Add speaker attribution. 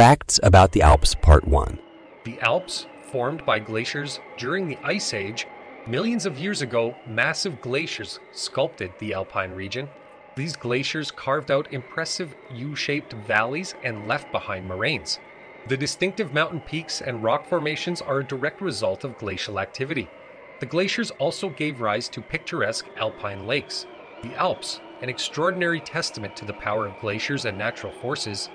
Speaker 1: Facts about the Alps, Part 1.
Speaker 2: The Alps, formed by glaciers during the Ice Age, millions of years ago, massive glaciers sculpted the alpine region. These glaciers carved out impressive U shaped valleys and left behind moraines. The distinctive mountain peaks and rock formations are a direct result of glacial activity. The glaciers also gave rise to picturesque alpine lakes. The Alps, an extraordinary testament to the power of glaciers and natural forces,